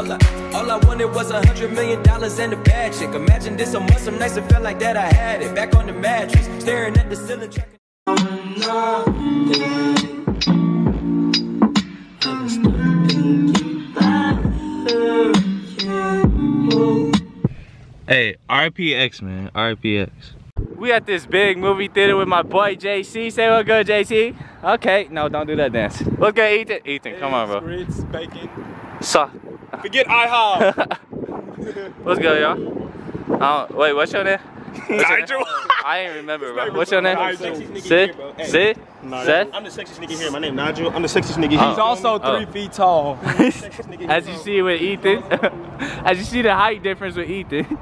All I, all I wanted was a hundred million dollars and a bad chick. Imagine this a month, some nights it felt like that I had it. Back on the mattress, staring at the ceiling. Tracking Hey, RPX man, RPX. We at this big movie theater with my boy Jayse. Say what good, Jayse. Okay, no, don't do that dance. What's good, Ethan? Ethan, come on, bro. Grits, bacon. So, Forget IHOP. what's good, y'all? Uh, wait, what's your name? What's your name? Nigel. I ain't remember, bro. What's your name? Nigel. Sid? Sid? Nah, Sid? I'm the sexiest nigga here. My name is Nigel. I'm the sexiest nigga here. Oh. He's also Oh. three feet tall. As you see with Ethan, as you see the height difference with Ethan. Hey,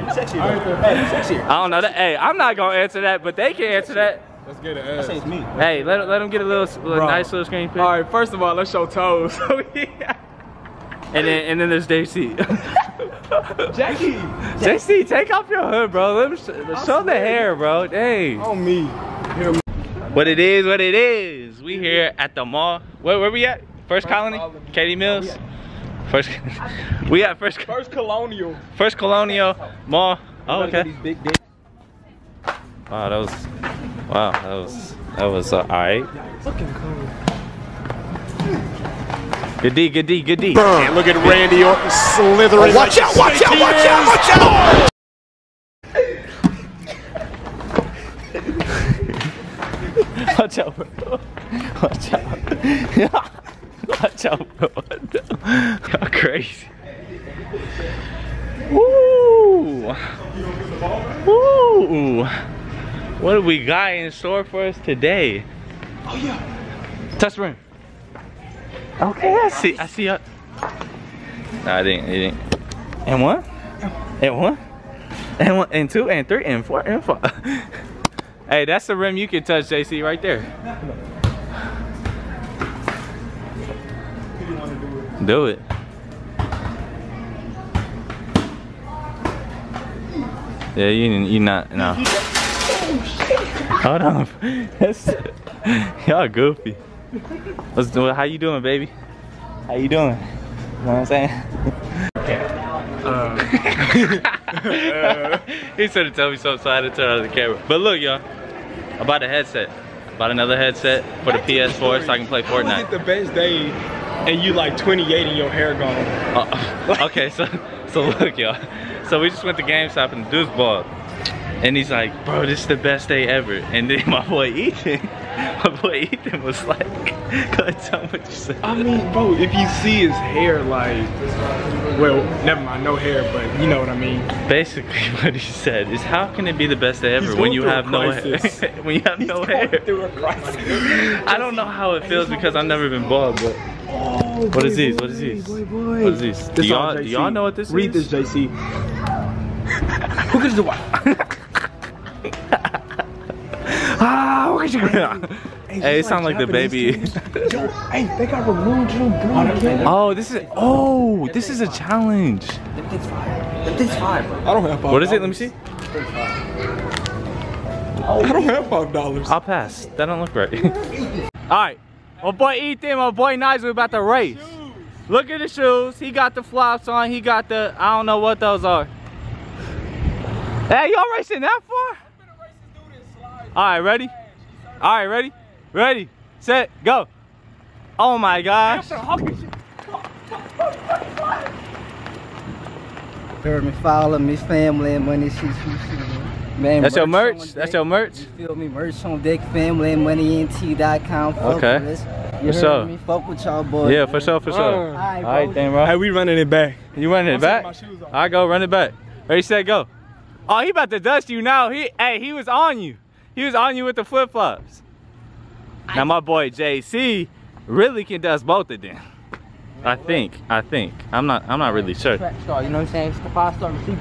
who's sexier? though? Hey, who's sexier? I don't know that. Hey, I'm not gonna answer that, but they can answer that. Let's get I say it. me. Hey, let, let them get a little, little nice little screen pic. All right, first of all, let's show toes. And then and then there's Jayse. Jackie, Jayse, take off your hood, bro. Let me sh- show the hair, bro. Dang. on me. Here, What it is, what it is. We here at the mall. Where, where we at? First, Colony? Colony. Katie Mills? First, we at First, First colonial. First Colonial Mall. Oh, okay. These big dicks. Wow, that was, wow, that was, that was uh, all right. Fucking cool. Good D, good D, good D. And look at Randy Orton slithering. Oh, watch out! Watch out! Watch out! Watch out! Watch out, bro. Watch out. Watch out, bro. What the- crazy. Woo! Woo! What do we got in store for us today? Oh yeah. Touch the rim. Okay, I see. I see. ya. Nah, I didn't. I didn't. And one. And one. And one. And two. And three. And four. And five. Hey, that's the rim you can touch, Jayse, right there. Do it. Yeah, you you not no. Oh, Hold on. That's y'all goofy. What's how you doing, baby? How you doing? You know what I'm saying? he should have told me something so I had to turn on the camera. But look, y'all. I bought a headset. Bought another headset for the PS4 so I can play How was it Fortnite. the best day and you like 28 and your hair gone? Uh, okay, so so look, y'all. So we just went to GameStop and the dude's bald. And he's like, bro, this is the best day ever. And then my boy Ethan, my boy Ethan was like, tell him what you said. I mean, bro, if you see his hair, like, well, never mind, no hair, but you know what I mean. Basically, what he said is, how can it be the best day ever when you through a have no hair? when you have no hair. Through a crisis. I don't know how it feels because I've never been bald, but Oh, What is boy, these? boy, What is these? Boy, boy. What is This do y'all know what this Read is? this, Jayse. Who gives the what? Ah, what you hey, it sounds like the baby. Yo, hey, they got removed Joe Biden. oh, this is oh, this is a challenge. I don't have five What is it? Let me see. I don't have five dollars. I'll pass. That don't look right. All right, my boy Ethan, my boy Nice, we're about to race. Look at the shoes. He got the flops on. He got the I don't know what those are. Hey, y'all racing that far? All right, ready? All right, ready? Ready, set, go. Oh my gosh. Heard me, follow me, family and money. She, she, she. Man, That's your merch? That's deck. your merch? You feel me? Merch on deck, family and moneynt.com. Fuck Okay. with us. For You heard sure. me? Fuck with y'all boys. Yeah, for sure, for sure. All right, All right, bro. then, bro. Hey, we running it back. You running it I'm back? my shoes. I go run it back. Ready, set, go. Oh, he about to dust you now. He, hey, he was on you. He was on you with the flip flops. Now my boy Jayse really can dust both of them. I think. I think. I'm not. I'm not really sure. Track star, you know what I'm saying? It's the five star receiver.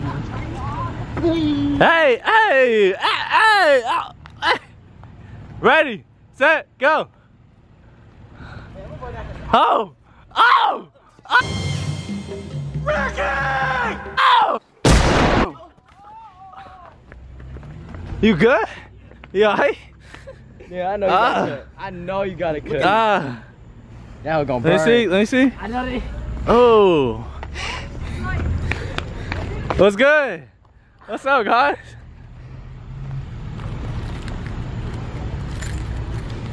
Hey, hey, hey, hey, oh, hey. Ready, set, go. Oh, oh, oh. Ricky! Oh. You good? You alright? Yeah, I know you Ah. got a cut. I know you got a cut. Ah, that was gonna burn. let me see, let me see. I know they. Oh. What's good? What's up, guys?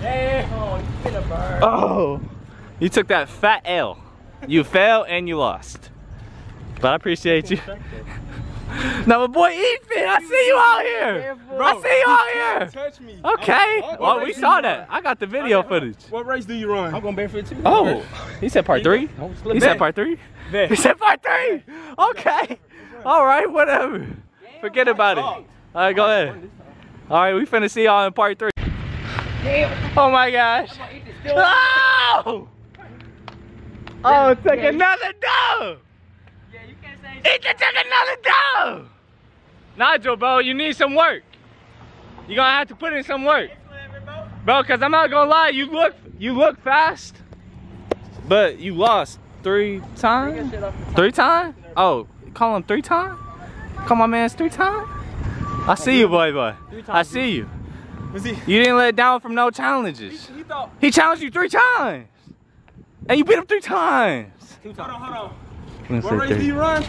Hey. Oh, you took that fat L. You fell and you lost. But I appreciate you. Now, my boy Ethan, I see you out here. I see you out here. Touch me. Okay. Well, we saw that. I got the video footage. What race do you run? I'm going barefoot too. Oh, he said part three. He said part three. He said part three. Okay. All right, whatever. Forget about it. All right, go ahead. All right, we finna see y'all in part three. Oh my gosh. Oh! Oh, take another dub. He can take another dub. Nigel, bro, you need some work. You're gonna have to put in some work. Bro, cause I'm not gonna lie, you look you look fast, but you lost three times. Three times? Oh, call him three times? Call my man's three times? I see you, boy, boy. I see you. You didn't let down from no challenges. He. He challenged you three times, and you beat him three times. Hold on, hold on. I'm What gonna race say do you run?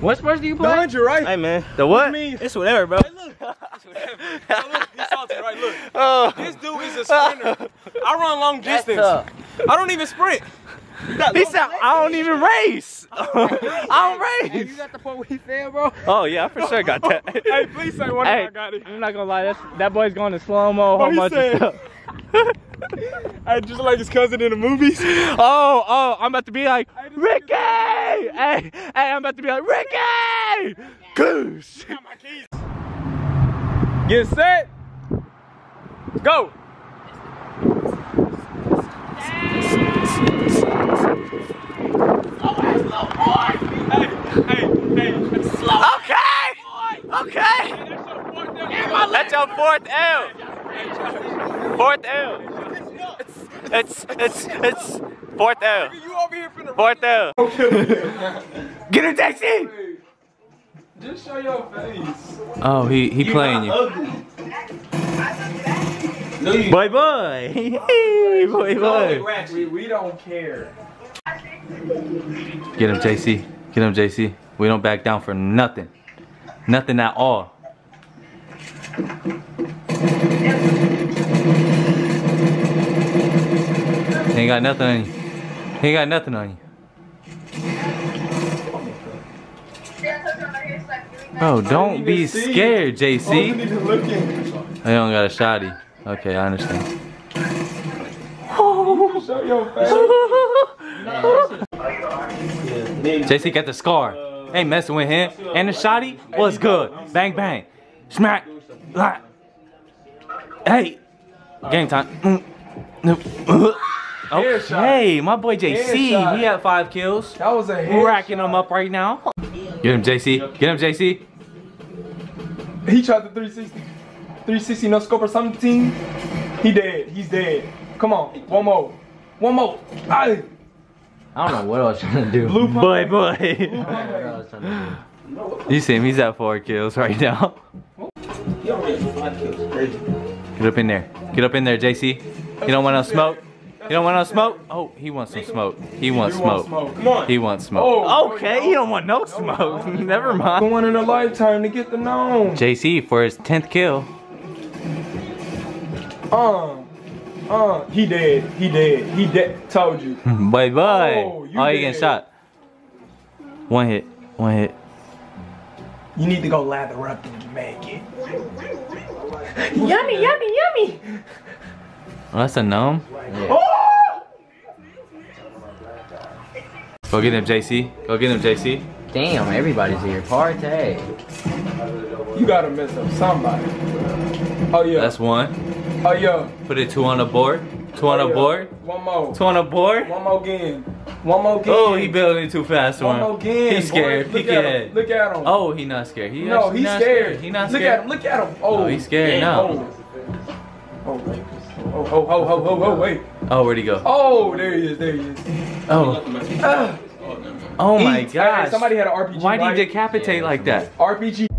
What sports do you The play? hundred, right? Hey man, The what? Me. it's whatever, bro. look, he's salty, right? Look, Oh. this dude is a sprinter. I run long distance. I don't even sprint. He said, I don't even race. I don't Hey, you race. got the part where he fell, bro? Oh yeah, I for sure got that. Hey, please say one Hey, I got it. I'm not gonna lie, that's, that boy's going to slow mo. What How he much? said? Hey, just like his cousin in the movies. Oh, oh, I'm about to be like Ricky. Hey, hey, I'm about to be like Ricky. Goose. Get set. Go. Hey, hey, hey. Okay. Okay. That's your fourth L. Fourth L. It's it's it's fourth L. You over here finna Fourth L. Get him, Jayse. Just show your face. Oh, he he playing you. Boy, boy. boy, boy. We, we don't care. Get him, Jayse. Get him, Jayse. We don't back down for nothing. Nothing at all. Ain't got nothing on you. He ain't got nothing on you. Bro, oh, don't be scared, Jayse. Looking. I don't got a shotty. Okay, I understand. Show your face. Jayse got the scar. Ain't messing with him. And the shotty was good. Bang bang. Smack. Hey. Game time. Mm. Oh, no. Okay, my boy Jayse, he had five kills. That was a We're racking them up right now. Get him, Jayse. Get him, Jayse. He tried the 360. 360 no scope or something. He dead. He's dead. Come on. One more. One more. Aye. I don't know what I was trying to do. Blue. Boy, boy. know what I was to do. You see him, he's at four kills right now. Get up in there. Get up in there, Jayse. You don't want to smoke? You don't want no smoke? Oh, he wants some smoke. He wants You want smoke. smoke. Come on. He wants smoke. Oh. okay, he don't want no smoke. Never mind. Going in a lifetime to get the known. Jayse for his 10th kill. Uh. Uh. He dead. He dead. He dead. Told you. Bye bye. Oh, Oh, you he getting shot. One hit. One hit. You need to go lather up and make it. Yummy, yummy, yummy. Oh, that's a gnome. Go get him, Jayse. Go get him, Jayse. Damn, everybody's here. Party. You gotta mess up somebody. Oh yeah. That's one. oh yeah. Put it two on the board. Two on Oh, the yeah. board. One more. Two on the board. One more game. One more game. Oh, he building too fast for One more again. He's scared. boy. Look Peek at him. Look at him. Oh, he not scared. He no, actually he's not scared. He not look scared. at him. Look at him. Oh, Oh, he's scared yeah. now. Oh. Oh, oh, oh, oh, oh, oh, oh, oh wait. Oh, where'd he go? Oh, there he is. There he is. Oh. Ah. Oh my gosh. Somebody had an RPG. Why'd he right? decapitate like that? RPG